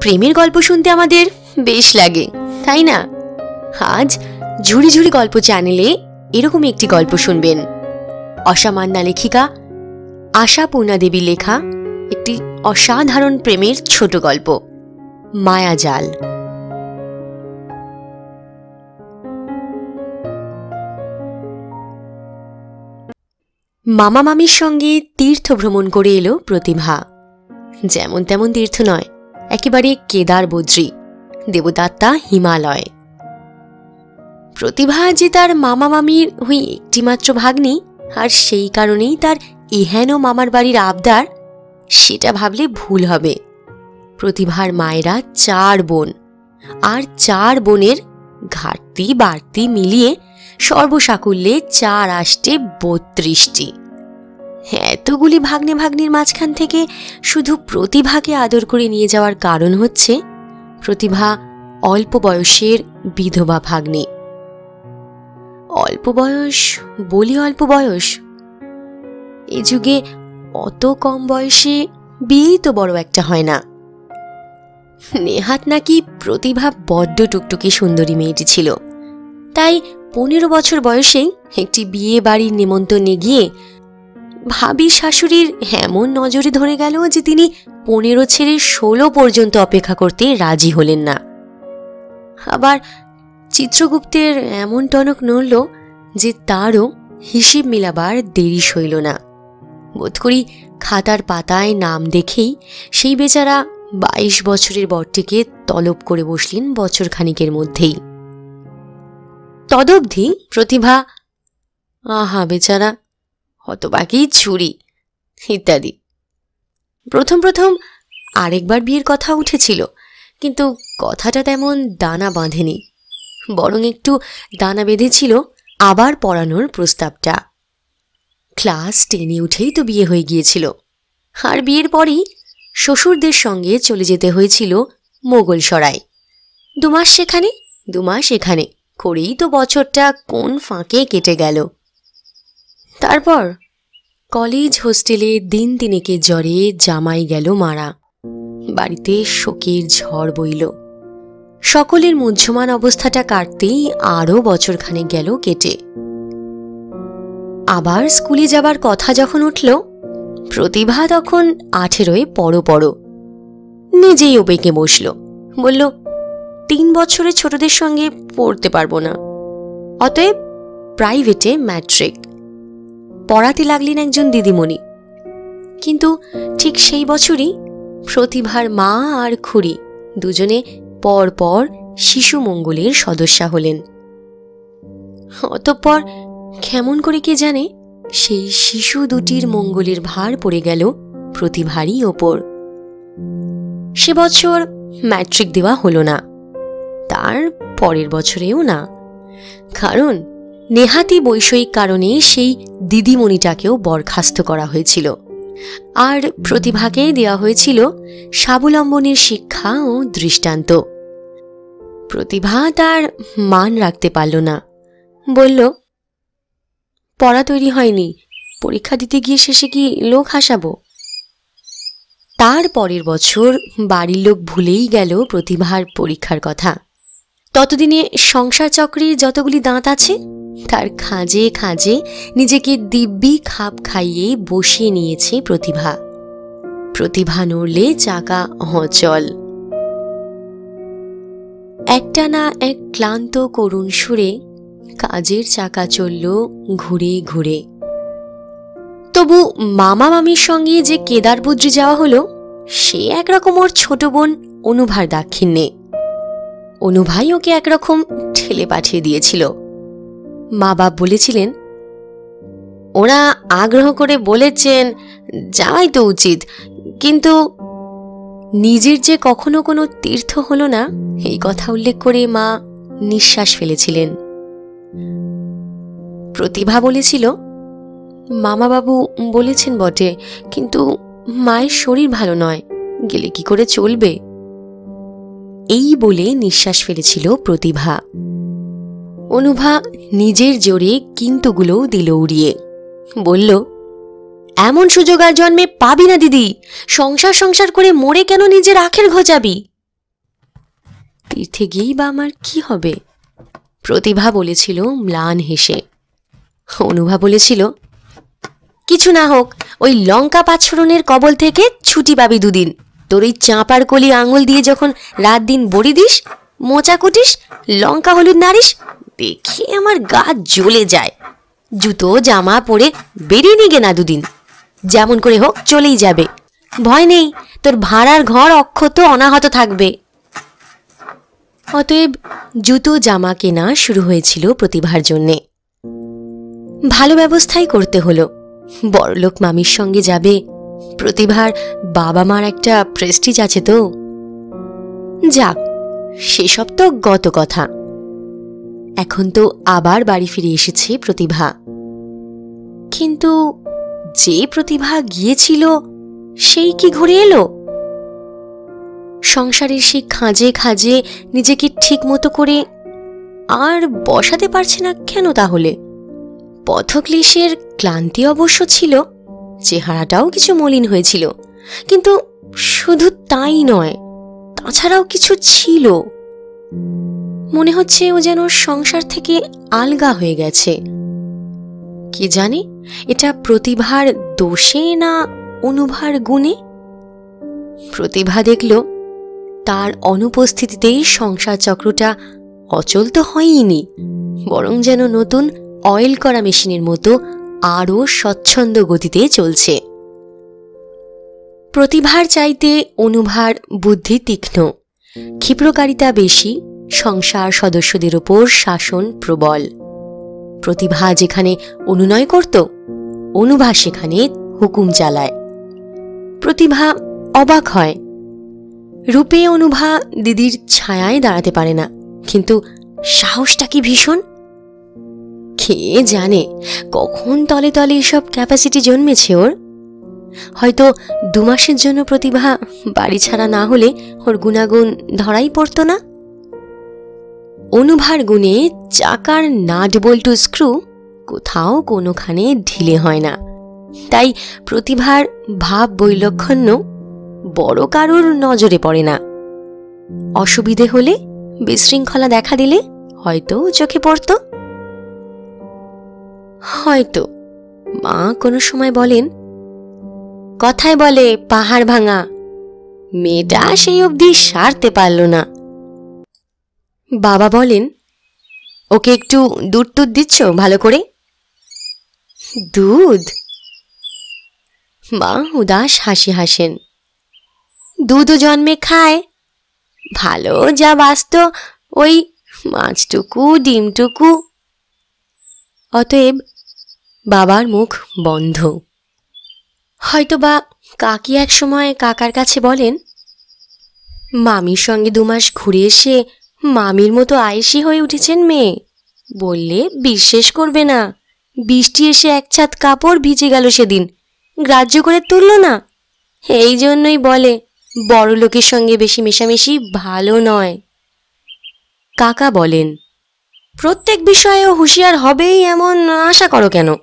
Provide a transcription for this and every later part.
প্রেমের গল্প শুনতে আমাদের বেশ লাগে, তাই না? আজ ঝুড়ি ঝুড়ি গল্প চ্যানেলে এরকম একটি গল্প শুনবেন। অসামান্যা লেখিকা আশা পূর্ণা দেবী লেখা একটি অসাধারণ প্রেমের ছোট গল্প মায়াজাল মামা মামির সঙ্গে তীর্থ ভ্রমণ করে এলো প্রতিভা। যেমন তেমন তীর্থ নয় একেবারে কেদার বদ্রী দেবদাত্তা হিমালয়। প্রতিভা যে তার মামা মামির ওই একটিমাত্র ভাগ্নি, আর সেই কারণেই তার এহেন মামার বাড়ির আবদার, সেটা ভাবলে ভুল হবে। প্রতিভার মায়েরা চার বোন, আর চার বোনের ঘাটতি বাড়তি মিলিয়ে সর্বসাকুল্যে চার আষ্টে বত্রিশটি। এতগুলি ভাগ্নে ভাগ্নির মাঝখান থেকে শুধু প্রতিভাকে আদর করে নিয়ে যাওয়ার কারণ হচ্ছে প্রতিভা অল্প বয়সের বিধবা ভাগ্নে। অল্প বয়স বলি অল্প বয়স? এ যুগে অত কম বয়সে বিয়েই তো বড় একটা হয় না। নেহাত নাকি প্রতিভা বড্ড টুকটুকি সুন্দরী মেয়েটি ছিল। তাই পনেরো বছর বয়সেই একটি বিয়ে বাড়ির নেমন্তন্নে গিয়ে ভাবি শাশুড়ির এমন নজরে ধরে গেল যে তিনি পনেরো ছেড়ে ষোলো পর্যন্ত অপেক্ষা করতে রাজি হলেন না। আবার চিত্রগুপ্তের এমন টনক নড়ল যে তারও হিসেব মিলাবার দেরি সইল না। বোধ করি খাতার পাতায় নাম দেখেই সেই বেচারা বাইশ বছরের বরটিকে তলব করে বসলেন বছর খানিকের মধ্যেই। তদবধি প্রতিভা, আহা, বেচারা হতবাকি ছুরি, ইত্যাদি। প্রথম প্রথম আরেকবার বিয়ের কথা উঠেছিল, কিন্তু কথাটা তেমন দানা বাঁধেনি, বরং একটু দানা বেঁধেছিল আবার পড়ানোর প্রস্তাবটা। ক্লাস টেনে উঠেই তো বিয়ে হয়ে গিয়েছিল, আর বিয়ের পরেই শ্বশুরদের সঙ্গে চলে যেতে হয়েছিল মোগল সরাই দুমাস সেখানে, দুমাস এখানে, করেই তো বছরটা কোন ফাঁকে কেটে গেল। তারপর কলেজ হোস্টেলে দিন দিনেকে জ্বরে জামাই গেল মারা। বাড়িতে শোকের ঝড় বইল। সকলের মুহ্যমান অবস্থাটা কাটতেই আরও বছরখানে গেল কেটে। আবার স্কুলে যাবার কথা যখন উঠল, প্রতিভা তখন আঠেরোয় পড়ো পড়ো। নিজেই ওবেকে বসল। বলল, তিন বছরের ছোটদের সঙ্গে পড়তে পারব না। অতএব প্রাইভেটে ম্যাট্রিক। পড়াতে লাগলেন একজন দিদিমণি। কিন্তু ঠিক সেই বছরই প্রতিভার মা আর খুড়ি দুজনে পর পর শিশু মঙ্গলের সদস্যা হলেন। অতঃপর কেমন করে কে জানে সেই শিশু দুটির মঙ্গলের ভার পড়ে গেল প্রতিভারই ওপর। সে বছর ম্যাট্রিক দেওয়া হলো না, তার পরের বছরেও না, কারণ নেহাতি বৈষয়িক কারণে সেই দিদিমণিটাকেও বরখাস্ত করা হয়েছিল। আর প্রতিভাকে দেওয়া হয়েছিল স্বাবলম্বনের শিক্ষা ও দৃষ্টান্ত। প্রতিভা তার মান রাখতে পারল না। বলল, পড়া তৈরি হয়নি, পরীক্ষা দিতে গিয়ে শেষে কি লোক হাসাবো? তার পরের বছর বাড়ির লোক ভুলেই গেল প্রতিভার পরীক্ষার কথা। ততদিনে সংসার চক্রে যতগুলি দাঁত আছে, তার খাঁজে খাঁজে নিজেকে দিব্যি খাপ খাইয়ে বসিয়ে নিয়েছে প্রতিভা। প্রতিভা নড়লে চাকা অচল। একটা না এক ক্লান্ত করুণ সুরে কাজের চাকা চলল ঘুরে ঘুরে। তবু মামা মামির সঙ্গে যে কেদারবদ্রি যাওয়া হলো, সে একরকম ওর ছোট বোন অনুভার দাক্ষিণ্যে। অনুভাই ওকে একরকম ঠেলে পাঠিয়ে দিয়েছিল। মা বাপ বলেছিলেন, ওরা আগ্রহ করে বলেছেন, যাওয়াই তো উচিত, কিন্তু নিজের যে কখনো কোনো তীর্থ হলো না, এই কথা উল্লেখ করে মা নিঃশ্বাস ফেলেছিলেন। প্রতিভা বলেছিল, মামাবাবু বলেছেন বটে, কিন্তু মায়ের শরীর ভালো নয়, গেলে কি করে চলবে? এই বলে নিঃশ্বাস ফেলেছিল প্রতিভা। অনুভা নিজের জোরে কিন্তুগুলোও দিল উড়িয়ে। বলল, এমন সুযোগ আর জন্মে পাবি না, দিদি। সংসার সংসার করে মরে কেন নিজের আখের ঘোচাবি? তীর্থে গিয়েই বা আমার কি হবে? প্রতিভা বলেছিল ম্লান হেসে। অনুভা বলেছিল, কিছু না হোক, ওই লঙ্কা পাছরণের কবল থেকে ছুটি পাবি দুদিন। তোর ওই চাঁপার কলি আঙুল দিয়ে যখন রাত দিন বড়ি দিস, মোচা কুটিস, লঙ্কা হলুদ নারিস দেখে আমার গা জ্বলে যায়। জুতো, জামা পরে বেরিয়ে নিগে না দুদিন। যেমন করে হোক চলেই যাবে। ভয় নেই, তোর ভাড়ার ঘর অক্ষত অনাহত থাকবে। অতএব জুতো, জামা কেনা শুরু হয়েছিল প্রতিভার জন্যে। ভালো ব্যবস্থাই করতে হলো। বড়লোক মামির সঙ্গে যাবে প্রতিভার বাবা মার একটা প্রেস্টিজ আছে তো? যাক, সেসব তো গত কথা। এখন তো আবার বাড়ি ফিরে এসেছে প্রতিভা। কিন্তু যে প্রতিভা গিয়েছিল, সেই কি ঘুরে এলো? সংসারের সেই খাঁজে খাঁজে নিজেকে ঠিক মতো করে আর বসাতে পারছে না কেন তাহলে? পথক্লেশের ক্লান্তি অবশ্য ছিল। চেহারাটাও কিছু মলিন হয়েছিল। কিন্তু শুধু তাই নয়, তাছাড়াও কিছু ছিল। মনে হচ্ছে ও যেন সংসার থেকে আলগা হয়ে গেছে। কে জানে এটা প্রতিভার দোষে না অনুভার গুণে? প্রতিভা দেখল তার অনুপস্থিতিতেই সংসার চক্রটা অচল তো হয়ইনি, বরং যেন নতুন অয়েল করা মেশিনের মতো আরও স্বচ্ছন্দ গতিতে চলছে। প্রতিভার চাইতে অনুভার বুদ্ধি তীক্ষ্ণ, ক্ষিপ্রকারিতা বেশি, সংসার সদস্যদের ওপর শাসন প্রবল। প্রতিভা যেখানে অনুনয় করত, অনুভা সেখানে হুকুম চালায়। প্রতিভা অবাক হয়। রূপে অনুভা দিদির ছায়ায় দাঁড়াতে পারে না, কিন্তু সাহসটা কি ভীষণ? কে জানে কখন তলে তলে এসব ক্যাপাসিটি জন্মেছে ওর। হয়তো দু মাসের জন্য প্রতিভা বাড়ি ছাড়া না হলে ওর গুণাগুণ ধরাই পড়তো না। অনুভার গুণে চাকার নাট বল্টু স্ক্রু কোথাও কোনোখানে ঢিলে হয় না। তাই প্রতিভার ভাব বৈলক্ষণ্য বড় কারোর নজরে পড়ে না। অসুবিধে হলে বিশৃঙ্খলা দেখা দিলে হয়তো চোখে পড়ত। হয়তো। মা কোনো সময় বলেন, কথায় বলে, পাহাড় ভাঙা। মেয়েটা সেই অবধি সারতে পারল না। বাবা বলেন, ওকে একটু দুধ টুধ দিচ্ছ ভালো করে? দুধ? মা উদাস হাসি হাসেন। দুধও জন্মে খায়, ভালো যা বাস্ত ওই মাছটুকু, ডিমটুকু অতএব বাবার মুখ বন্ধ। হয়তোবা কাকি এক সময় কাকার কাছে বলেন, মামির সঙ্গে দুমাস ঘুরে এসে মামির মতো আয়েসি হয়ে উঠেছেন মেয়ে। বললে বিশ্বাস করবে না। বৃষ্টি এসে এক ছাদ কাপড় ভিজে গেল সেদিন। গ্রাহ্য করে তুলল না। এই জন্যই বলে বড় লোকের সঙ্গে বেশি মেশামেশি ভালো নয়। কাকা বলেন প্রত্যেক বিষয়েও হুঁশিয়ার হবেই এমন আশা করো কেন?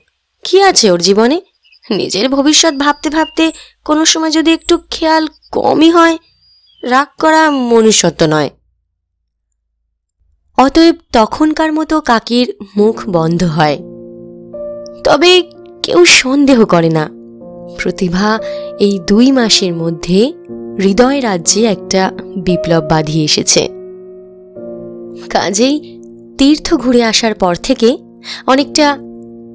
কি আছে ওর জীবনে? নিজের ভবিষ্যৎ ভাবতে ভাবতে কোনো সময় যদি একটু খেয়াল কমই হয়, রাগ করা মনুষ্যত্ব নয়। অতএব তখনকার মতো কাকির মুখ বন্ধ হয়। তবে কেউ সন্দেহ করে না। প্রতিভা এই দুই মাসের মধ্যে হৃদয় রাজ্যে একটা বিপ্লব বাঁধিয়ে এসেছে। কাজেই তীর্থ ঘুরে আসার পর থেকে অনেকটা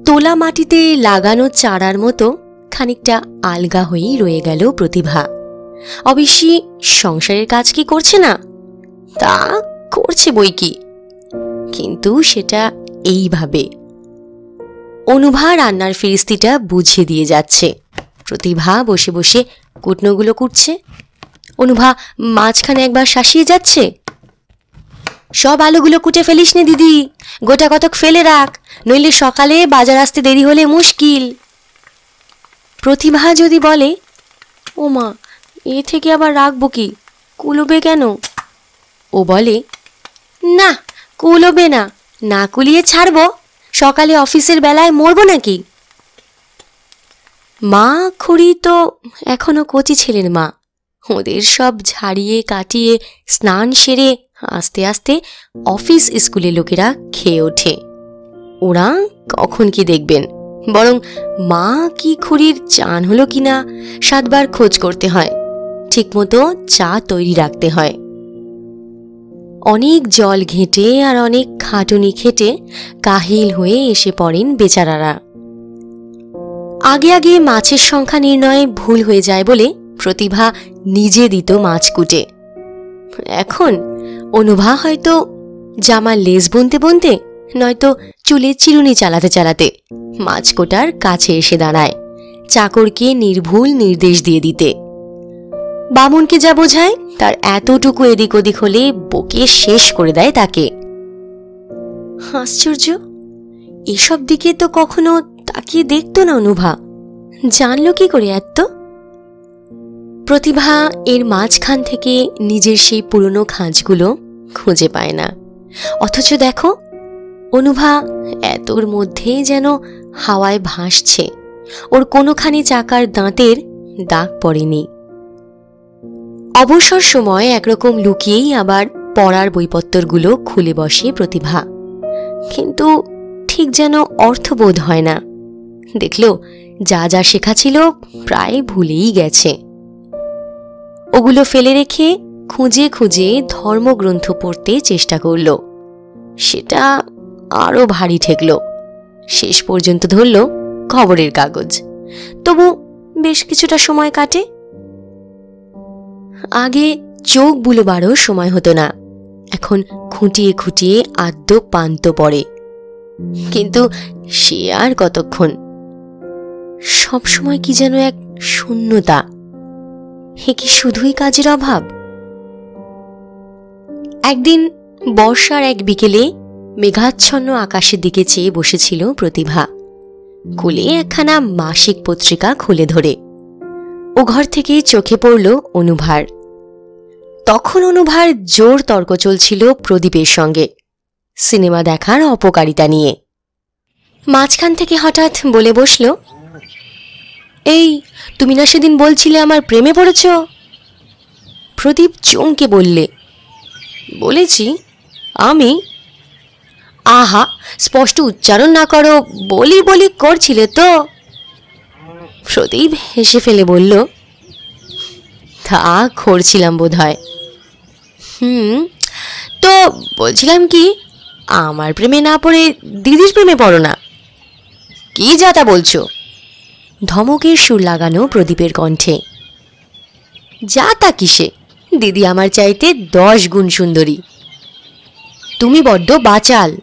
তোলা মাটিতে লাগানো চারার মতো খানিকটা আলগা হয়েই রয়ে গেল প্রতিভা। অবশ্যই সংসারের কাজ কি করছে না? তা করছে বই কি? কিন্তু সেটা এইভাবে। অনুভা রান্নার ফিরিস্তিটা বুঝিয়ে দিয়ে যাচ্ছে। প্রতিভা বসে বসে কুটনোগুলো কুটছে। অনুভা মাঝখানে একবার শাসিয়ে যাচ্ছে। সব আলুগুলো কুটে ফেলিস নে, দিদি। গোটা কতক ফেলে রাখ, নইলে সকালে বাজার আসতে দেরি হলে মুশকিল। প্রতিভা যদি বলে, ও মা, এ থেকে আবার রাখব কি? কুলবে কেন? ও বলে, না, কুলবে না না কুলিয়ে ছাড়বো। সকালে অফিসের বেলায় মরবো নাকি? মা খুড়ি তো এখনও কচি ছিলেন মা। ওদের সব ঝাড়িয়ে কাটিয়ে, স্নান সেরে আস্তে আস্তে অফিস স্কুলের লোকেরা খেয়ে ওঠে। ওরা কখন কি দেখবেন? বরং, মা কি খুঁড়ির চান হলো কিনা সাতবার খোঁজ করতে হয়। ঠিকমতো চা তৈরি রাখতে হয়। অনেক জল ঘেঁটে আর অনেক খাটুনি খেটে কাহিল হয়ে এসে পড়েন বেচারারা। আগে আগে মাছের সংখ্যা নির্ণয়ে ভুল হয়ে যায় বলে প্রতিভা নিজে দিত মাছ কুটে এখন অনুভা হয়তো জামার লেজ বুনতে বুনতে, নয়তো চুলে চিরুনি চালাতে চালাতে মাছ কোটার কাছে এসে দাঁড়ায়, চাকরকে নির্ভুল নির্দেশ দিয়ে দিতে। বামুনকে যা বোঝায়, তার এতটুকু এদিক ওদিক হলে বকে শেষ করে দেয় তাকে। আশ্চর্য, এসব দিকে তো কখনো তাকিয়ে দেখতো না অনুভা। জানলো কি করে এত? প্রতিভা এর মাঝখান থেকে নিজের সেই পুরনো খাঁজগুলো খুঁজে পায় না। অথচ দেখো, অনুভা এতর মধ্যেই যেন হাওয়ায় ভাসছে। ওর কোনোখানি চাকার দাঁতের দাগ পড়েনি। অবসর সময় একরকম লুকিয়েই আবার পড়ার বইপত্তরগুলো খুলে বসে প্রতিভা। কিন্তু ঠিক যেন অর্থবোধ হয় না। দেখল, যা যা শেখা ছিল প্রায় ভুলেই গেছে। ওগুলো ফেলে রেখে খুঁজে খুঁজে ধর্মগ্রন্থ পড়তে চেষ্টা করল। সেটা আরও ভারী ঠেকল। শেষ পর্যন্ত ধরল খবরের কাগজ। তবু বেশ কিছুটা সময় কাটে। আগে চোখ বুলোবারও সময় হতো না। এখন খুঁটিয়ে খুঁটিয়ে আদ্য পান্ত পড়ে। কিন্তু সে আর কতক্ষণ? সব সময় কি যেন এক শূন্যতা। হে কি শুধুই কাজের অভাব? একদিন বর্ষার এক বিকেলে মেঘাচ্ছন্ন আকাশের দিকে চেয়ে বসেছিল প্রতিভা। কোলে একখানা মাসিক পত্রিকা খুলে ধরে। ও ঘর থেকে চোখে পড়ল অনুভার। তখন অনুভার জোর তর্ক চলছিল প্রদীপের সঙ্গে। সিনেমা দেখার অপকারিতা নিয়ে। মাঝখান থেকে হঠাৎ বলে বসল এই, তুমি না সেদিন বলছিলে আমার প্রেমে পড়েছ? প্রদীপ চমকে বললে, বলেছি, আমি? আহা, স্পষ্ট উচ্চারণ না করো, বলি বলি করছিলে তো। প্রদীপ হেসে ফেলে বলল, তা করছিলাম বোধ হয় হুম, তো বলছিলাম কি, আমার প্রেমে না পড়ে দিদির প্রেমে পড়ো না। কি যাতা বলছো? ধমকের সুর লাগানো প্রদীপের কণ্ঠে। যা তা কিসে? দিদি আমার চাইতে দশ গুণ সুন্দরী। তুমি বড্ড বাচাল।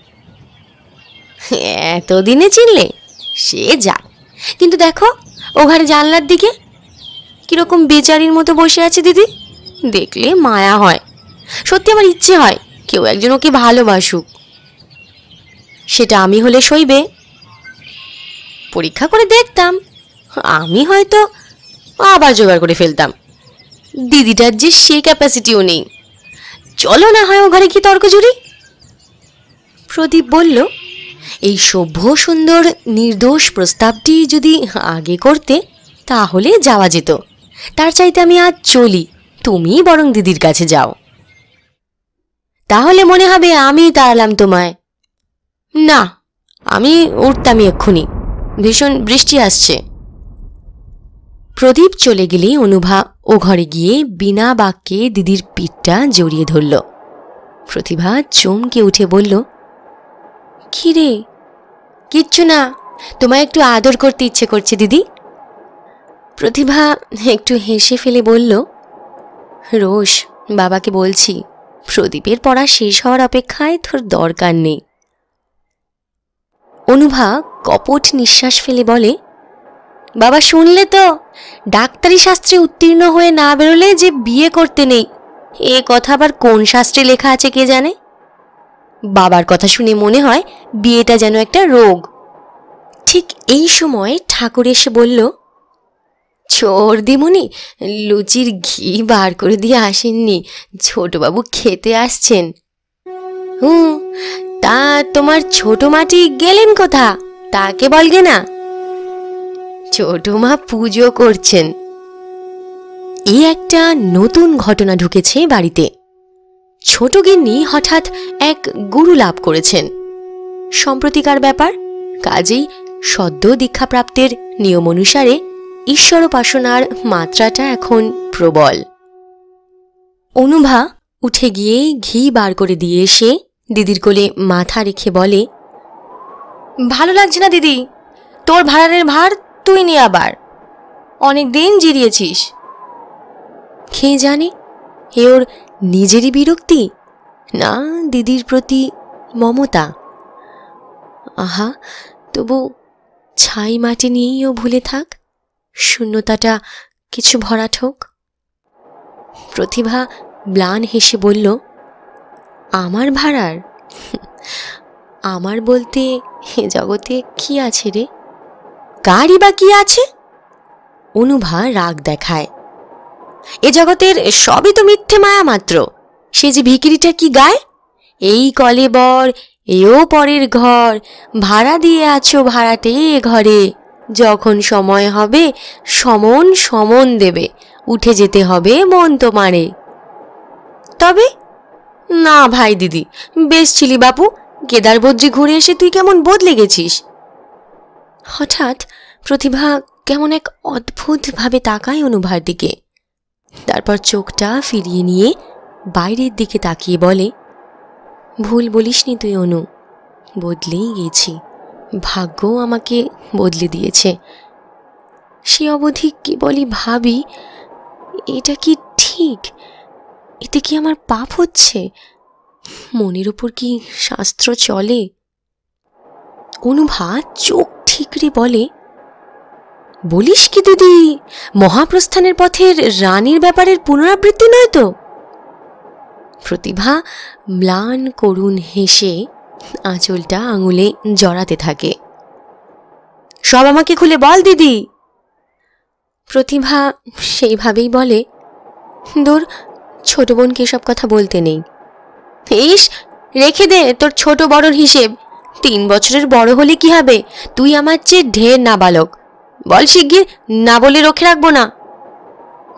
এতদিনে চিনলে? সে যা। কিন্তু দেখো ও ঘরে জানলার দিকে কীরকম বেচারির মতো বসে আছে দিদি। দেখলে মায়া হয়। সত্যি আমার ইচ্ছে হয় কেউ একজন ওকে ভালোবাসুক। সেটা আমি হলে সইবে। পরীক্ষা করে দেখতাম। আমি হয়তো আবার জোগাড় করে ফেলতাম। দিদিটার যে সে ক্যাপাসিটিও নেই। চলো না হয় ও ঘরে কি তর্ক জুড়ি প্রদীপ বলল, এই সভ্য, সুন্দর, নির্দোষ প্রস্তাবটি যদি আগে করতে, তাহলে যাওয়া যেত। তার চাইতে আমি আজ চলি তুমি বরং দিদির কাছে যাও। তাহলে মনে হবে আমি তাড়ালাম তোমায়। না, আমি উঠতামই এক্ষুনি। ভীষণ বৃষ্টি আসছে। প্রদীপ চলে গেলে অনুভা ও ঘরে গিয়ে বিনা বাক্যে দিদির পিঠটা জড়িয়ে ধরল। প্রতিভা চমকে উঠে বলল কি রে কিচ্ছু না। তোমায় একটু আদর করতে ইচ্ছে করছে, দিদি। প্রতিভা একটু হেসে ফেলে বলল রোষ বাবাকে বলছি, প্রদীপের পড়া শেষ হওয়ার অপেক্ষায় তোর দরকার নেই। অনুভা কপট নিঃশ্বাস ফেলে বলে বাবা শুনলে তো। ডাক্তারি শাস্ত্রে উত্তীর্ণ হয়ে না বেরোলে যে বিয়ে করতে নেই। এ কথা আবার কোন শাস্ত্রে লেখা আছে কে জানে? বাবার কথা শুনে মনে হয় বিয়েটা যেন একটা রোগ। ঠিক এই সময় ঠাকুর এসে বলল, চোর দিমুনি, লুচির ঘি বার করে দিয়ে আসেননি। ছোটবাবু খেতে আসছেন। হুম, তা তোমার ছোট মাটি গেলেন কোথা? তাকে বলগে না? ছোট মা পুজো করছেন। এই একটা নতুন ঘটনা ঢুকেছে বাড়িতে। ছোট গিন্নি হঠাৎ এক গুরু লাভ করেছেন। সম্প্রতিকার ব্যাপার, কাজেই সদ্য দীক্ষাপ্রাপ্তের নিয়ম অনুসারে ঈশ্বর উপাসনার মাত্রাটা এখন প্রবল। অনুভা উঠে গিয়ে ঘি বার করে দিয়ে এসে দিদির কোলে মাথা রেখে বলে, ভালো লাগছে না দিদি। তোর ভাড়ারের ভার তুই নে আবার। অনেক দিন জিরিয়েছিস। খেয়ে জানে, এ ওর নিজেরই বিরক্তি? না, দিদির প্রতি মমতা। আহা, তবু ছাই মাটি নিয়েই ও ভুলে থাক। শূন্যতাটা কিছু ভরাট হোক। প্রতিভা ম্লান হেসে বলল, আমার ভাড়ার? আমার বলতে এ জগতে কি আছে রে? কারই বা কি আছে? অনুভা রাগ দেখায়। এ জগতের সবই তো মিথ্যে মায়া মাত্র। সে যে ভিকিরিটা কি গায়? এই কলে বর, এও পরের ঘর। ভাড়া দিয়ে আছো ভাড়াটে ঘরে। যখন সময় হবে, সমন সমন দেবে। উঠে যেতে হবে মন তোমারে। তবে? না ভাই দিদি, বেশ ছিলি বাপু। কেদার বদ্রি ঘুরে এসে তুই কেমন বদলে গেছিস? হঠাৎ প্রতিভা কেমন এক অদ্ভুতভাবে তাকায় অনুভার দিকে। তারপর চোখটা ফিরিয়ে নিয়ে বাইরের দিকে তাকিয়ে বলে, ভুল বলিসনি তুই, অনু। বদলেই গেছি। ভাগ্য আমাকে বদলে দিয়েছে। সে অবধি কেবলই ভাবি, এটা কি ঠিক? এতে কি আমার পাপ হচ্ছে? মনের উপর কি শাস্ত্র চলে? অনুভা চোখ ঠিকরে বলে বলিস কি দিদি? মহাপ্রস্থানের পথের রানীর ব্যাপারের পুনরাবৃত্তি নয় তো? প্রতিভা ম্লান করুণ হেসে আঁচলটা আঙুলে জড়াতে থাকে। সব আমাকে খুলে বল দিদি। প্রতিভা সেইভাবেই বলে দূর ছোট বোনকে সব কথা বলতে নেই। ইস, রেখে দে তোর ছোট বড়র হিসেব। তিন বছরের বড় হলে কি হবে? তুই আমার চেয়ে ঢের নাবালক। বল শিগগির, না বলে রক্ষে রাখব না।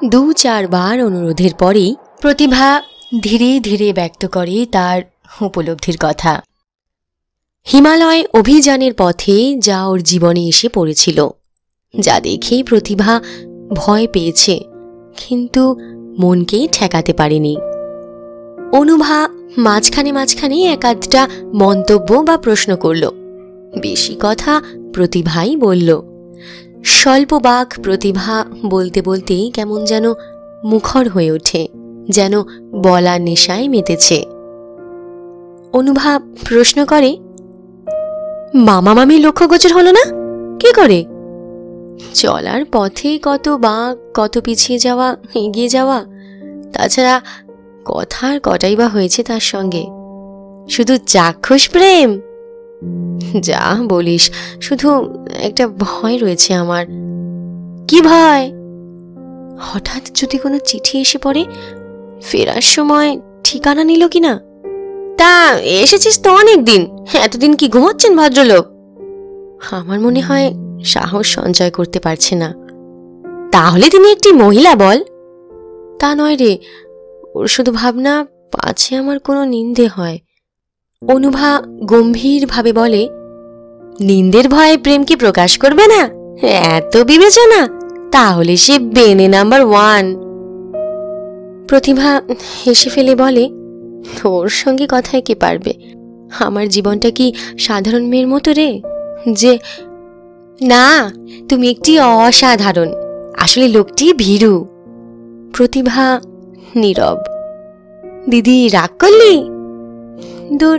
দু চারবার অনুরোধের পরেই প্রতিভা ধীরে ধীরে ব্যক্ত করে তার উপলব্ধির কথা। হিমালয় অভিযানের পথে যা ওর জীবনে এসে পড়েছিল, যা দেখেই প্রতিভা ভয় পেয়েছে, কিন্তু মনকেই ঠেকাতে পারেনি। অনুভা মাঝখানে মাঝখানে এক আধটা মন্তব্য বা প্রশ্ন করল। বেশি কথা প্রতিভাই বলল। স্বল্প বাক প্রতিভা বলতে বলতেই কেমন যেন মুখর হয়ে ওঠে, যেন বলার নেশায় মেতেছে। অনুভা প্রশ্ন করে, মামা মামি লক্ষ্যগোচর হলো না? কি করে? চলার পথে কত বাঁক, কত পিছিয়ে যাওয়া, এগিয়ে যাওয়া, তাছাড়া কথার কটাই বা হয়েছে তার সঙ্গে। শুধু চাক্ষুষ প্রেম যা বলিস, শুধু একটা ভয় রয়েছে আমার। কি ভয়? হঠাৎ যদি কোনো চিঠি এসে পড়ে, ফেরার সময় ঠিকানা নিল কিনা? তা, এসেছিস তো অনেক দিন এতদিন কি ঘুমাচ্ছেন ভদ্রলোক? আমার মনে হয় সাহস সঞ্চয় করতে পারছে না। তাহলে তিনি একটি মহিলা বল। তা নয় রে, ওর শুধু ভাবনা, পাছে আমার কোনো নিন্দে হয়। অনুভা গম্ভীরভাবে বলে, নিন্দের ভয়ে প্রেম কি প্রকাশ করবে না? এত বিবেচনা, তাহলে সে বেনে নাম্বার ওয়ান। প্রতিভা হেসে ফেলে বলে তোর সঙ্গে কথায় কে পারবে? আমার জীবনটা কি সাধারণ মেয়ের মতো রে? যে, না, তুমি একটি অসাধারণ, আসলে লোকটি ভীরু। প্রতিভা নীরব, দিদি, রাগ করলি? দূর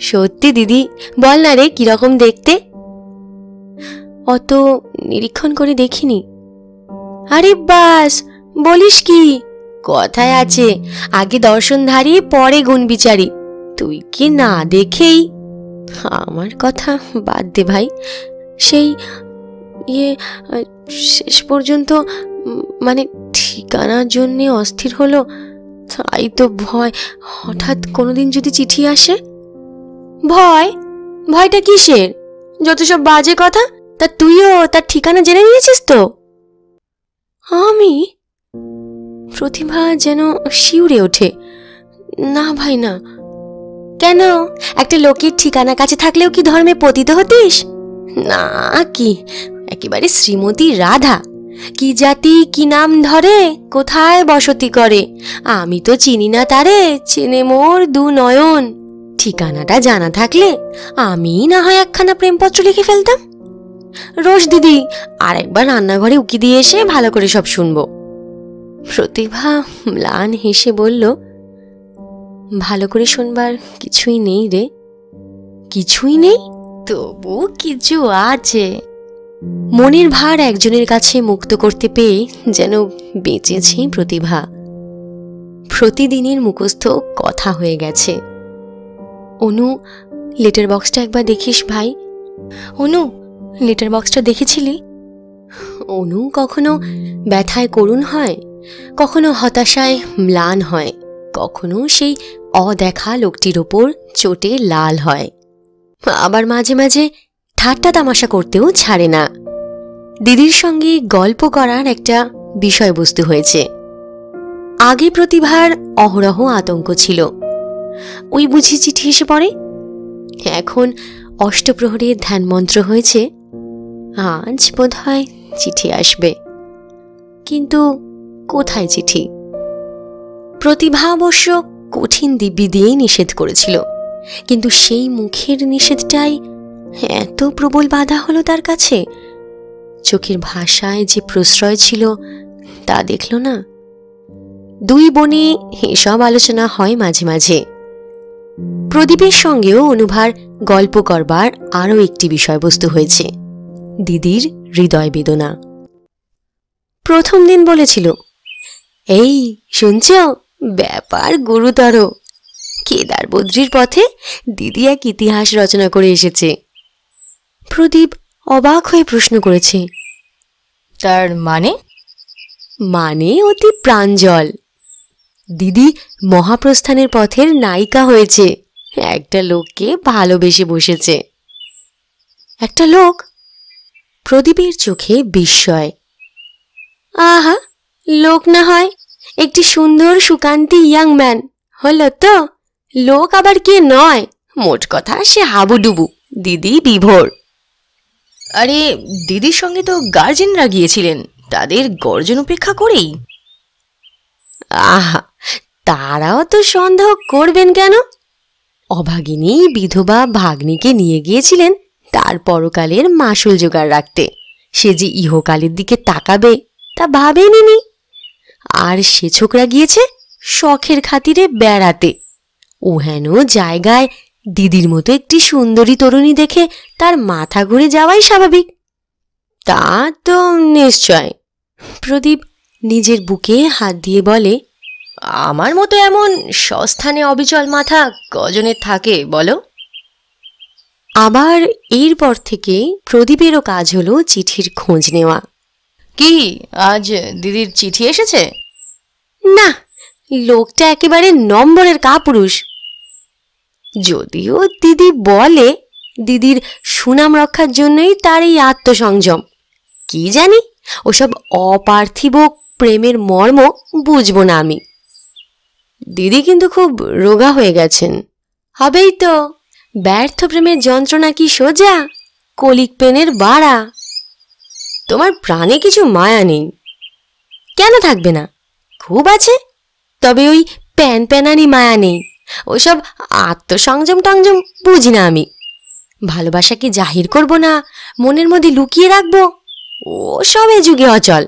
সত্যি দিদি, বল না রে, কীরকম দেখতে? অত নিরীক্ষণ করে দেখিনি। আরে বাস, বলিস কি? কথায় আছে, আগে দর্শনধারী পরে গুণ বিচারি। তুই কি না দেখেই? আমার কথা বাদ দে ভাই। সেই ইয়ে শেষ পর্যন্ত মানে ঠিকানার জন্যে অস্থির হলো। তাই তো ভয়। হঠাৎ কোনোদিন যদি চিঠি আসে? ভয়? ভয়টা কিসের? যত সব বাজে কথা, তা তুইও তার ঠিকানা জেনে নিয়েছিস তো? আমি? প্রতিভা যেন শিউরে ওঠে। না ভাই, না। কেন? একটা লোকের ঠিকানা কাছে থাকলেও কি ধর্মে পতিত হতিস? না, কি? একেবারে শ্রীমতী রাধা। কি জাতি, কি নাম ধরে, কোথায় বসতি করে? আমি তো চিনি না তারে, চেনে মোর দু নয়ন। ঠিকানাটা জানা থাকলে আমি না হয় একখানা প্রেমপত্র লিখে ফেলতাম। রোজ দিদি আর একবার রান্নাঘরে উকি দিয়ে এসে ভালো করে সব শুনব। প্রতিভা ম্লান হেসে বলল, ভালো করে শুনবার কিছুই নেই রে। কিছুই নেই? তবু কিছু আছে। মনের ভার একজনের কাছে মুক্ত করতে পেয়ে যেন বেঁচেছে প্রতিভা। প্রতিদিনের মুখস্থ কথা হয়ে গেছে। অনু, লেটার বক্সটা একবার দেখিস ভাই। অনু, লেটার বক্সটা দেখেছিলি? অনু কখনো ব্যথায় করুণ হয়? কখনো হতাশায় ম্লান হয়? কখনো সেই অদেখা লোকটির ওপর চোটে লাল হয়? আবার মাঝে মাঝে ঠাট্টা তামাশা করতেও ছাড়ে না। দিদির সঙ্গে গল্প করার একটা বিষয়বস্তু হয়েছে। আগে প্রতিভার অহরহ আতঙ্ক ছিল। ওই বুঝি চিঠি এসে পড়ে? এখন অষ্টপ্রহরের ধ্যানমন্ত্র হয়েছে। আজ বোধ হয় চিঠি আসবে। কিন্তু কোথায় চিঠি? প্রতিভা অবশ্য কঠিন দিব্যি দিয়েই নিষেধ করেছিল। কিন্তু সেই মুখের নিষেধটাই এত প্রবল বাধা হলো তার কাছে। চোখের ভাষায় যে প্রশ্রয় ছিল, তা দেখল না। দুই বনে এসব আলোচনা হয় মাঝে মাঝে। প্রদীপের সঙ্গেও অনুভার গল্প করবার আরও একটি বিষয়বস্তু হয়েছে, দিদির হৃদয় বেদনা। প্রথম দিন বলেছিল, এই, শুনছ? ব্যাপার গুরুতর। কেদার বদ্রির পথে দিদি এক ইতিহাস রচনা করে এসেছে। প্রদীপ অবাক হয়ে প্রশ্ন করেছে। তার মানে? মানে অতি প্রাঞ্জল দিদি মহাপ্রস্থানের পথের নায়িকা হয়েছে। একটা লোককে ভালোবেসে বসেছে। একটা লোক প্রদীপের চোখে বিস্ময়। আহা লোক না হয় একটি সুন্দর সুকান্তি ইয়াং ম্যান। হলো তো লোক আবার কে নয়? মোট কথা সে হাবুডুবু দিদি বিভোর। আরে, দিদির সঙ্গে তো গার্জেনরা গিয়েছিলেন। তাদের গর্জন উপেক্ষা করেই। আহা, তারাও তো সন্দেহ করবেন কেন? অভাগিনী, বিধবা, ভাগ্নিকে নিয়ে গিয়েছিলেন তার পরকালের মাসুল জোগাড় রাখতে। সে যে ইহকালের দিকে তাকাবে, তা ভাবেনি আর সে ছোকরা গিয়েছে শখের খাতিরে বেড়াতে। ও হেন জায়গায় দিদির মতো একটি সুন্দরী তরুণী দেখে তার মাথা ঘুরে যাওয়াই স্বাভাবিক। তা তো নিশ্চয়। প্রদীপ নিজের বুকে হাত দিয়ে বলে, আমার মতো এমন সস্থানে অবিচল মাথা কজনের থাকে, বলো? আবার এরপর থেকে প্রদীপেরও কাজ হলো চিঠির খোঁজ নেওয়া। কি, আজ দিদির চিঠি এসেছে? না, লোকটা একেবারে নম্বরের কাপুরুষ। যদিও দিদি বলে, দিদির সুনাম রক্ষার জন্যই তার এই আত্মসংযম। কি জানি, ওসব অপার্থিব প্রেমের মর্ম বুঝব না আমি। দিদি কিন্তু খুব রোগা হয়ে গেছেন। হবেই তো, ব্যর্থ প্রেমের যন্ত্রণা কি সোজা, কলিক পেনের বাড়া। তোমার প্রাণে কিছু মায়া নেই। কেন থাকবে না? খুব আছে, তবে ওই প্যান প্যানানি মায়া নেই। ওসব আত্মসংযম টংযম বুঝি না আমি। ভালোবাসা কি জাহির করব না? মনের মধ্যে লুকিয়ে রাখব? ও সব এ যুগে অচল।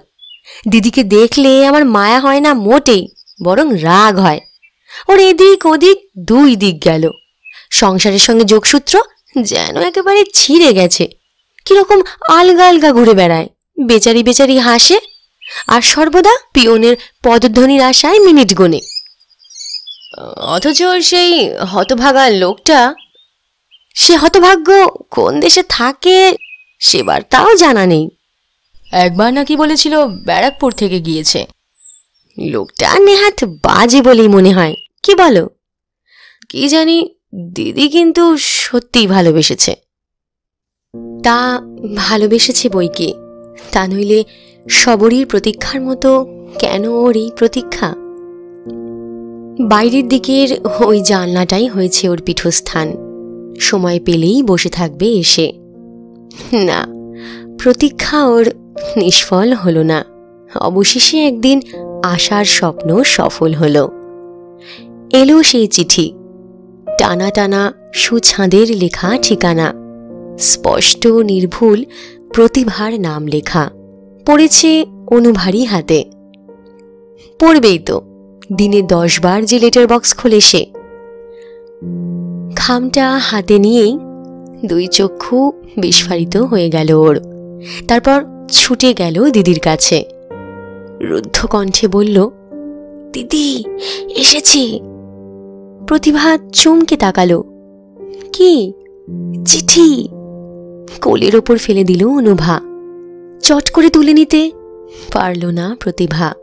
দিদিকে দেখলে আমার মায়া হয় না মোটেই, বরং রাগ হয়। ওর এদিক ওদিক দুই দিক গেল। সংসারের সঙ্গে যোগসূত্র যেন একেবারে ছিঁড়ে গেছে। কীরকম আলগা আলগা ঘুরে বেড়ায়। বেচারি বেচারি হাসে, আর সর্বদা পিয়নের পদধ্বনির আশায় মিনিট গোনে। অথচ সেই হতভাগা লোকটা, সে হতভাগ্য কোন দেশে থাকে সেবার তাও জানা নেই। একবার নাকি বলেছিল ব্যারাকপুর থেকে গিয়েছে। লোকটা নেহাত বাজে বলেই মনে হয়। কি বলো? কি জানি দিদি কিন্তু সত্যিই ভালোবেসেছে। তা ভালোবেসেছে বইকে তা নইলে সবরীর প্রতীক্ষার মতো কেন ওর এই প্রতীক্ষা? বাইরের দিকের ওই জানলাটাই হয়েছে ওর পীঠস্থান। সময় পেলেই বসে থাকবে এসে। না, প্রতীক্ষা ওর নিষ্ফল হলো না। অবশেষে একদিন আশার স্বপ্ন সফল হল। এলো সেই চিঠি। টানা টানা সুছাঁদের লেখা ঠিকানা। স্পষ্ট নির্ভুল প্রতিভার নাম লেখা। পড়েছে অনুভারী হাতে। পড়বেই তো। দিনে দশ বার যে লেটার বক্স খোলে সে। খামটা হাতে নিয়েই দুই চক্ষু বিস্ফারিত হয়ে গেল ওর। তারপর ছুটে গেল দিদির কাছে। রুদ্ধ কণ্ঠে বলল, দিদি, এসেছি। প্রতিভা চমকে তাকালো। কি? চিঠি? কোলের ওপর ফেলে দিল অনুভা। চট করে তুলে নিতে পারল না প্রতিভা।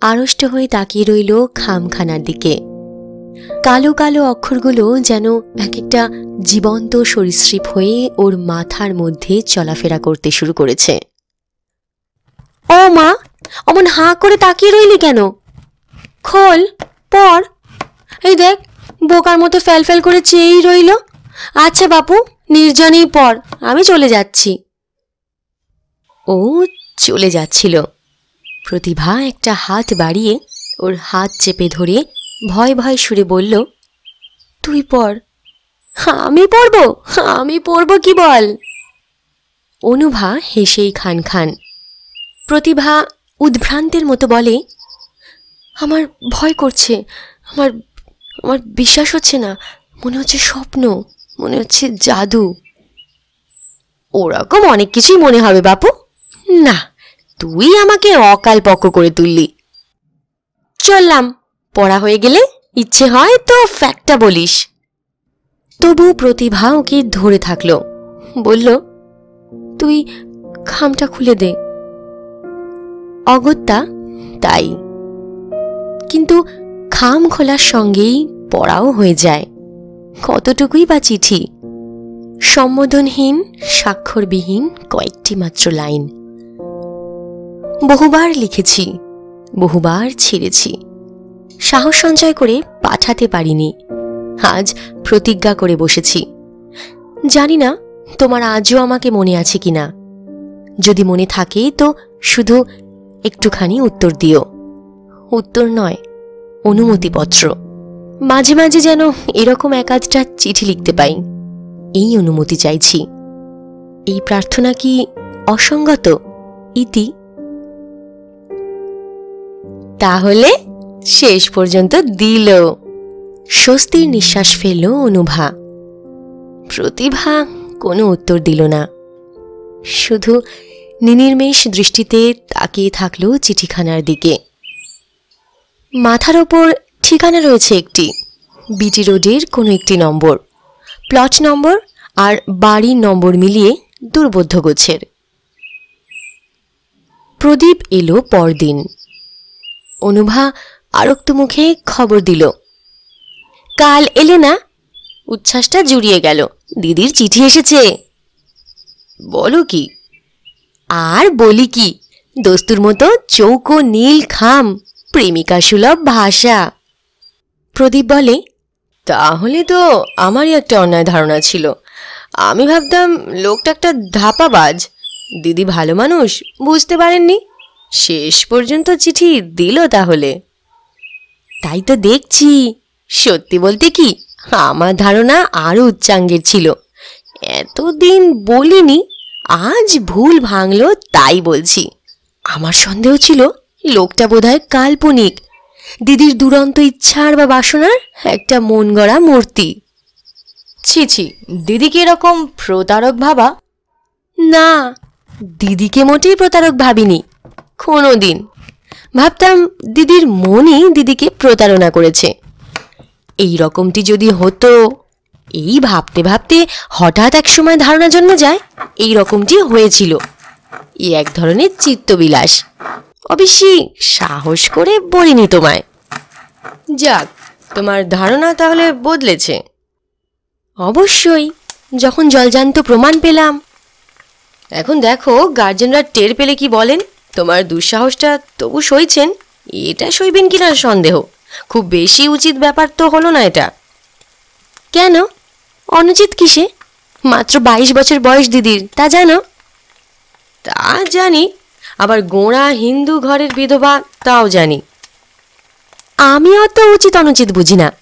আড়ষ্ট হয়ে তাকিয়ে রইল খামখানার দিকে। কালো কালো অক্ষরগুলো যেন এক একটা জীবন্ত সরীসৃপ হয়ে ওর মাথার মধ্যে চলাফেরা করতে শুরু করেছে। ও মা, অমন হাঁ করে তাকিয়ে রইলি কেন? খোল পর এই দেখ, বোকার মতো ফ্যাল ফ্যাল করে চেয়েই রইল। আচ্ছা বাপু, নির্জনেই পর আমি চলে যাচ্ছি। ও চলে যাচ্ছিল। প্রতিভা একটা হাত বাড়িয়ে ওর হাত চেপে ধরে ভয় ভয় সুরে বলল, তুই পড়। আমি পড়ব? আমি পড়ব কি বল? অনুভা হেসেই খান খান। প্রতিভা উদ্ভ্রান্তের মতো বলে, আমার ভয় করছে। আমার আমার বিশ্বাস হচ্ছে না। মনে হচ্ছে স্বপ্ন। মনে হচ্ছে জাদু। ওরকম অনেক কিছুই মনে হবে বাপু। না। তুই আমাকে অকাল পক্ক করে তুললি। চললাম। পড়া হয়ে গেলে ইচ্ছে হয় তো ফ্যাক্টটা বলিস। তবু প্রতিভা ওকে ধরে থাকল। বলল, তুই খামটা খুলে দে। অগত্যা, তাই। কিন্তু খাম খোলার সঙ্গেই পড়াও হয়ে যায়। কতটুকুই বা চিঠি? সম্বোধনহীন, স্বাক্ষরবিহীন কয়েকটি মাত্র লাইন। বহুবার লিখেছি, বহুবার ছেড়েছি। সাহস সঞ্চয় করে পাঠাতে পারিনি। আজ প্রতিজ্ঞা করে বসেছি। জানি না তোমার আজও আমাকে মনে আছে কিনা। যদি মনে থাকে তো শুধু একটুখানি উত্তর দিও। উত্তর নয়, অনুমতিপত্র। মাঝে মাঝে যেন এরকম একাধটা চিঠি লিখতে পাই। এই অনুমতি চাইছি। এই প্রার্থনা কি অসঙ্গত? ইতি তাহলে শেষ পর্যন্ত দিল। স্বস্তির নিঃশ্বাস ফেলল অনুভা। প্রতিভা কোনো উত্তর দিল না। শুধু নিনির্মেষ দৃষ্টিতে তাকিয়ে থাকল চিঠিখানার দিকে। মাথার ওপর ঠিকানা রয়েছে একটি, বিটি রোডের কোনো একটি নম্বর। প্লট নম্বর আর বাড়ির নম্বর মিলিয়ে দুর্বোধ্য গোছের। প্রদীপ এলো পরদিন। অনুভা আরক্ত মুখে খবর দিল। কাল এলে না উচ্ছ্বাসটা জুড়িয়ে গেল। দিদির চিঠি এসেছে। বলো কি? আর বলি কি? দস্তুর মতো চৌকো, নীল, খাম, প্রেমিকা সুলভ ভাষা। প্রদীপ বলে, তাহলে তো আমারই একটা অন্যায় ধারণা ছিল। আমি ভাবতাম লোকটা একটা ধাপাবাজ। দিদি ভালো মানুষ, বুঝতে পারেননি? শেষ পর্যন্ত চিঠি দিল তাহলে। তাই তো দেখছি। সত্যি বলতে কি, আমার ধারণা আরও উচ্চাঙ্গের ছিল। এতদিন বলিনি, আজ ভুল ভাঙলো তাই বলছি। আমার সন্দেহ ছিল, লোকটা বোধহয় কাল্পনিক। দিদির দুরন্ত ইচ্ছার বা বাসনার একটা মন গড়া মূর্তি। ছি ছি দিদিকে এরকম প্রতারক ভাবা? না, দিদিকে মোটেই প্রতারক ভাবিনি। কোনো দিন ভাবতাম দিদির মনই দিদিকে প্রতারণা করেছে। এই রকমটি যদি হতো, এই ভাবতে ভাবতে হঠাৎ এক সময় ধারণা জন্মে যায়, এই রকমটি হয়েছিল। এই এক ধরনের চিত্তবিলাস। অবশ্যই সাহস করে বলিনি তোমায়। যাক, তোমার ধারণা তাহলে বদলেছে। অবশ্যই, যখন জলজান্ত প্রমাণ পেলাম। এখন দেখো গার্জেনরা টের পেলে কি বলেন? তোমার দুঃসাহসটা তবু সইছেন, এটা সইবেন কিনা সন্দেহ। খুব বেশি উচিত ব্যাপার তো হলো না এটা। কেন? অনুচিত কিসে? মাত্র বাইশ বছর বয়স দিদির, তা জানো? তা জানি, আবার গোঁড়া হিন্দু ঘরের বিধবা তাও জানি। আমি অত উচিত অনুচিত বুঝি না।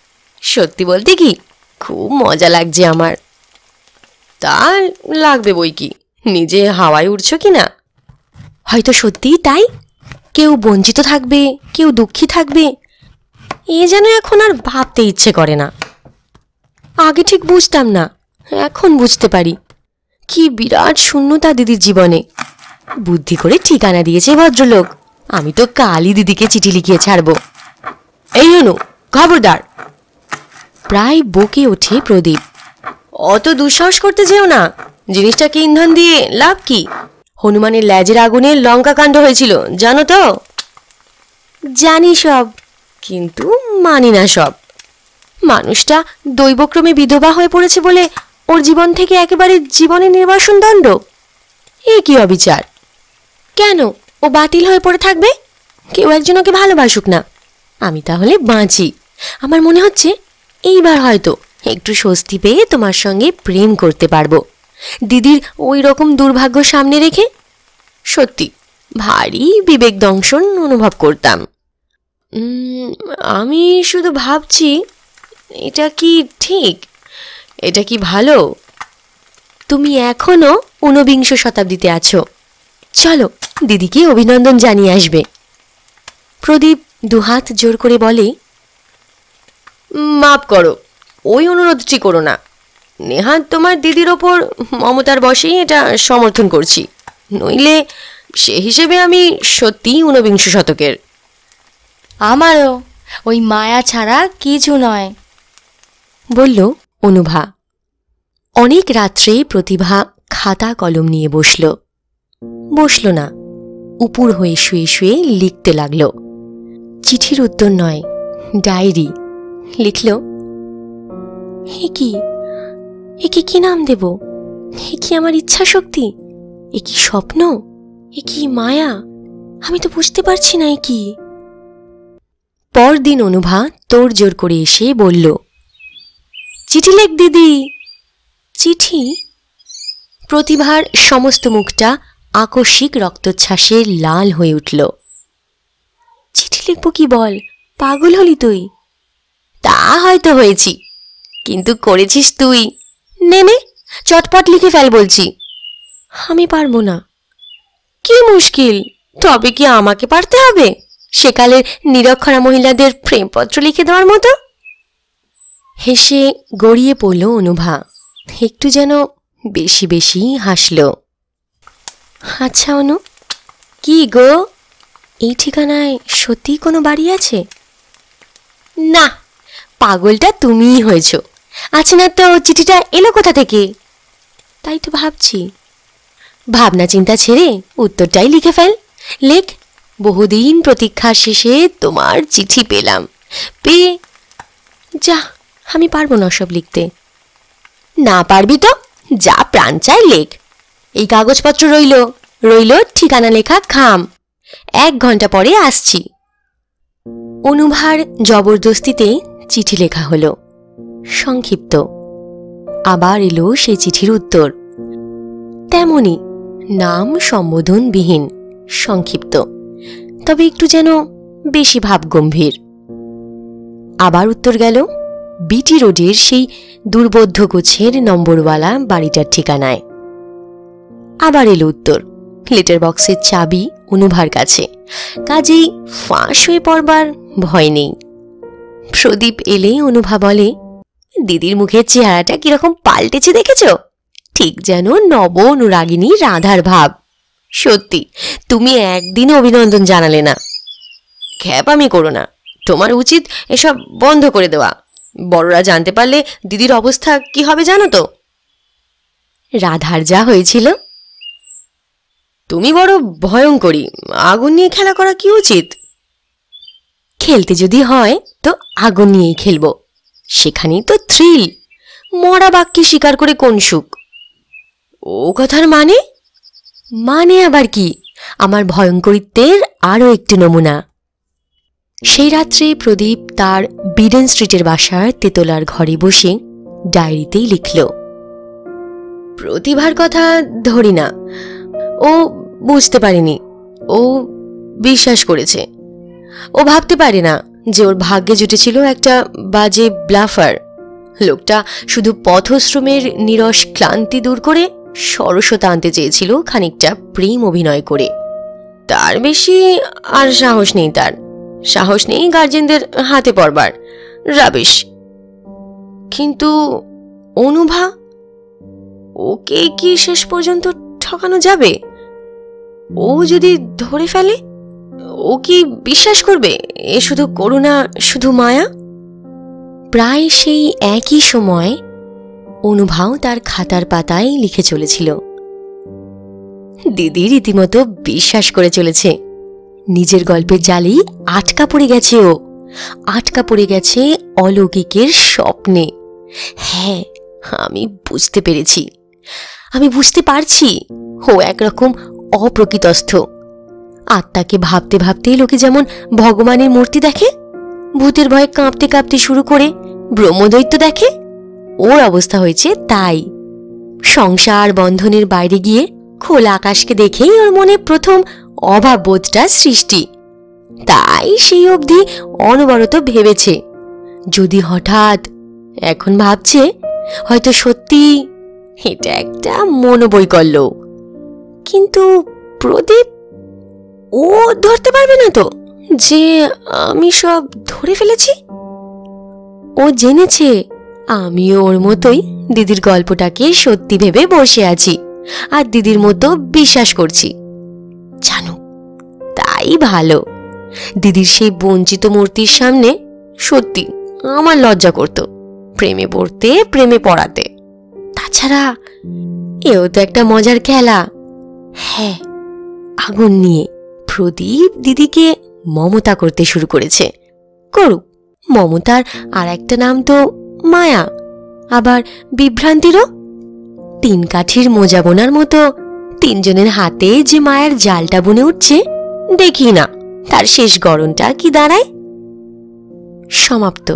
সত্যি বলতে কি, খুব মজা লাগছে আমার। তা লাগবে বই কি? নিজে হাওয়ায় উঠছ কি না হয়তো সত্যিই তাই? কেউ বঞ্চিত থাকবে, কেউ দুঃখী থাকবে। এ যেন এখন আর ভাবতে ইচ্ছে করে না। আগে ঠিক বুঝতাম না, এখন বুঝতে পারি। কি বিরাট শূন্যতা দিদির জীবনে। বুদ্ধি করে ঠিকানা দিয়েছে ভদ্রলোক। আমি তো কালই দিদিকে চিঠি লিখিয়ে ছাড়ব। এই অনু খবরদার। প্রায় বকে ওঠে প্রদীপ। অত দুঃসাহস করতে যেও না। জিনিসটাকে ইন্ধন দিয়ে লাভ কি? হনুমানের ল্যাজের আগুনে লঙ্কা কাণ্ড হয়েছিল জানো তো? জানি সব। কিন্তু মানি না সব। মানুষটা দৈবক্রমে বিধবা হয়ে পড়েছে বলে ওর জীবন থেকে একেবারে জীবনে নির্বাসন দণ্ড? এ কি অবিচার? কেন? ও বাতিল হয়ে পড়ে থাকবে? কেউ একজন ওকে ভালোবাসুক না। আমি তাহলে বাঁচি। আমার মনে হচ্ছে এইবার হয়তো একটু স্বস্তি পেয়ে তোমার সঙ্গে প্রেম করতে পারব। দিদির ওই রকম দুর্ভাগ্য সামনে রেখে সত্যি ভারী বিবেক দংশন অনুভব করতাম। আমি শুধু ভাবছি, এটা কি ঠিক? এটা কি ভালো? তুমি এখনও ঊনবিংশ শতাব্দীতে আছো। চলো, দিদিকে অভিনন্দন জানিয়ে আসবে। প্রদীপ দুহাত জোর করে বলে মাপ করো, ওই অনুরোধটি করো না। নেহাত তোমার দিদির ওপর মমতার বশেই এটা সমর্থন করছি। নইলে সে হিসেবে আমি সত্যিই ঊনবিংশ শতকের। আমারও ওই মায়া ছাড়া কিছু নয়। বলল অনুভা। অনেক রাত্রে প্রতিভা খাতা কলম নিয়ে বসল। বসল না উপুর হয়ে শুয়ে শুয়ে লিখতে লাগল। চিঠির উত্তর নয় ডায়েরি। লিখল হে কি? একে কি নাম দেব? এ কি আমার ইচ্ছা শক্তি এ কি স্বপ্ন? এ কি মায়া? আমি তো বুঝতে পারছি না এ কি। পরদিন অনুভা তোর জোর করে এসে বলল, চিঠি লেখ দিদি। চিঠি? প্রতিভার সমস্ত মুখটা আকস্মিক রক্তচ্ছ্বাসে লাল হয়ে উঠল। চিঠি লিখব কি বল? পাগল হলি তুই? তা হয়তো হয়েছি। কিন্তু করেছিস তুই। নে নে চটপট লিখে ফেল বলছি। আমি পারব না। কি মুশকিল তবে কি আমাকে পারতে হবে? সেকালের নিরক্ষরা মহিলাদের প্রেমপত্র লিখে দেওয়ার মতো? হেসে গড়িয়ে পড়ল অনুভা। একটু যেন বেশি বেশি হাসল। আচ্ছা অনু কি গো? এই ঠিকানায় সত্যি কোনো বাড়ি আছে? না পাগলটা তুমিই হয়েছ। আছে না তো চিঠিটা এলো কোথা থেকে? তাই তো ভাবছি। ভাবনা চিন্তা ছেড়ে উত্তরটাই লিখে ফেল। লেখ, বহুদিন প্রতীক্ষার শেষে তোমার চিঠি পেলাম। পেয়ে যা, আমি পারব না সব লিখতে। না পারবি তো, যা প্রাণ চায় লেখ। এই কাগজপত্র রইল রইল ঠিকানা লেখা খাম। এক ঘণ্টা পরে আসছি। অনুভার জবরদস্তিতে চিঠি লেখা হলো। সংক্ষিপ্ত। আবার এলো সেই চিঠির উত্তর। তেমনি নাম সম্বোধনবিহীন, সংক্ষিপ্ত। তবে একটু যেন বেশি ভাবগম্ভীর। আবার উত্তর গেল, বিটি রোডের সেই দুর্বোধ্য গোছের নম্বরওয়ালা বাড়িটার ঠিকানায়। আবার এলো উত্তর, লেটার বক্সের চাবি অনুভার কাছে। কাজেই ফাঁস হয়ে পড়বার ভয় নেই। প্রদীপ এলেই অনুভা বলে দিদির মুখের চেহারাটা কীরকম পাল্টেছে দেখেছ? ঠিক যেন নব অনুরাগিনী রাধার ভাব। সত্যি, তুমি একদিন অভিনন্দন জানালে না। খ্যাপামি করো না। তোমার উচিত এসব বন্ধ করে দেওয়া। বড়রা জানতে পারলে দিদির অবস্থা কি হবে জানো তো? রাধার যা হয়েছিল? তুমি বড় ভয়ঙ্করী। আগুন নিয়ে খেলা করা কি উচিত? খেলতে যদি হয়, তো আগুন নিয়েই খেলব। সেখানেই তো থ্রিল মরা বাক্যে স্বীকার করে কোন সুখ? ও কথার মানে? মানে আবার কি? আমার ভয়ঙ্করিত্বের আরও একটি নমুনা। সেই রাত্রে প্রদীপ তার বিডেন স্ট্রিটের বাসার তেতলার ঘরে বসে ডায়েরিতেই লিখল, প্রতিভার কথা ধরি না। ও বুঝতে পারেনি। ও বিশ্বাস করেছে। ও ভাবতে পারে না। যে ওর ভাগ্যে জুটেছিল একটা বাজে ব্লাফার লোকটা শুধু পথশ্রমের নিরস ক্লান্তি দূর করে সরসতা আনতে চেয়েছিল খানিকটা প্রেম অভিনয় করে। তার বেশি আর সাহস নেই তার। সাহস নেই গার্জেনদের হাতে পড়বার। রাবিশ। কিন্তু অনুভা? ওকে কি শেষ পর্যন্ত ঠকানো যাবে? ও যদি ধরে ফেলে? ও কি বিশ্বাস করবে? এ শুধু করুণা, শুধু মায়া? প্রায় সেই একই সময় অনুভাও তার খাতার পাতায় লিখে চলেছিল। দিদি রীতিমতো বিশ্বাস করে চলেছে। নিজের গল্পের জালেই আটকা পড়ে গেছে ও। আটকা পড়ে গেছে অলৌকিকের স্বপ্নে। হ্যাঁ আমি বুঝতে পেরেছি। আমি বুঝতে পারছি। ও একরকম অপ্রকৃতস্থ। আত্মাকে ভাবতে ভাবতেই লোকে যেমন ভগবানের মূর্তি দেখে, ভূতের ভয়ে কাঁপতে কাঁপতে শুরু করে ব্রহ্মদৈত্য দেখে, ওর অবস্থা হয়েছে তাই। সংসার বন্ধনের বাইরে গিয়ে খোলা আকাশকে দেখেই ওর মনে প্রথম অভাববোধটা সৃষ্টি। তাই সেই অবধি অনবরত ভেবেছে। যদি হঠাৎ এখন ভাবছে, হয়তো সত্যি এটা একটা মনোবৈকল্য। কিন্তু প্রদীপ ও ধরতে পারবে না তো? যে আমি সব ধরে ফেলেছি? ও জেনেছে, আমিও ওর মতোই দিদির গল্পটাকে সত্যি ভেবে বসে আছি আর দিদির মতো বিশ্বাস করছি। জানো, তাই ভালো। দিদির সেই বঞ্চিত মূর্তির সামনে সত্যি আমার লজ্জা করত, প্রেমে পড়তে, প্রেমে পড়াতে। তাছাড়া এও তো একটা মজার খেলা। হ্যাঁ আগুন নিয়ে। প্রদীপ দিদিকে মমতা করতে শুরু করেছে। করুক মমতার আর একটা নাম তো মায়া, আবার বিভ্রান্তিরও? তিন কাঠির মোজা বোনার মতো তিনজনের হাতে যে মায়ের জালটা বুনে উঠছে, দেখি না, তার শেষ গরমটা কি দাঁড়ায়? সমাপ্ত।